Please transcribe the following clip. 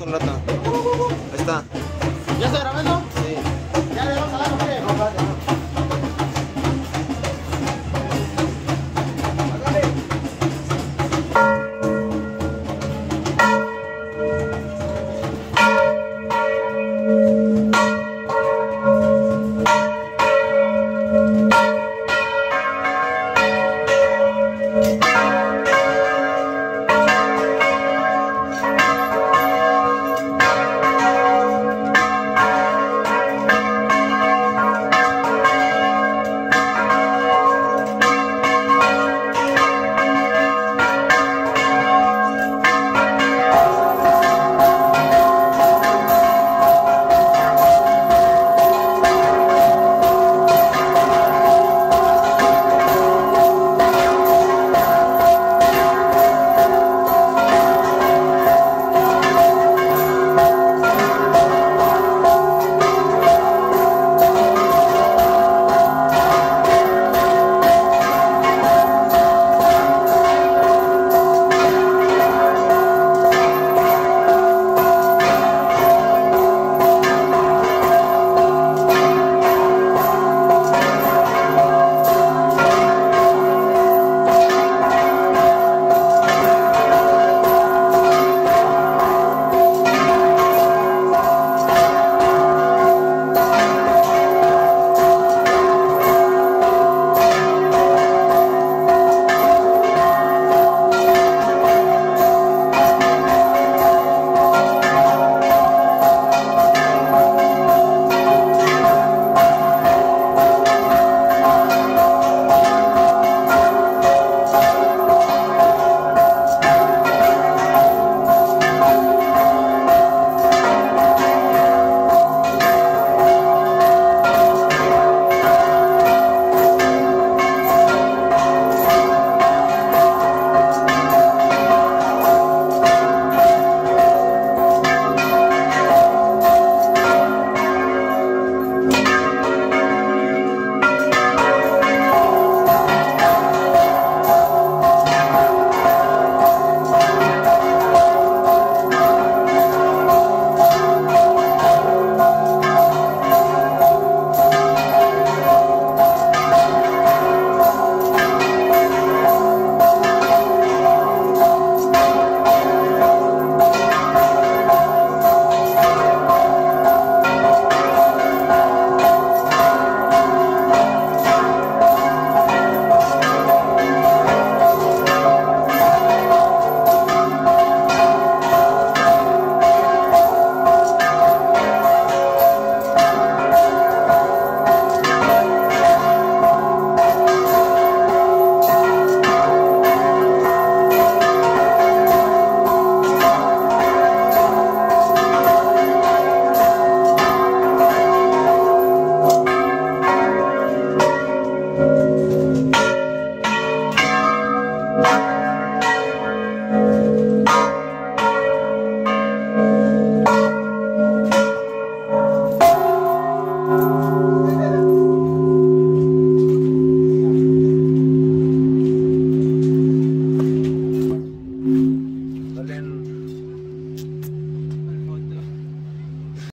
un rato. Ahí está. ¿Ya está grabando?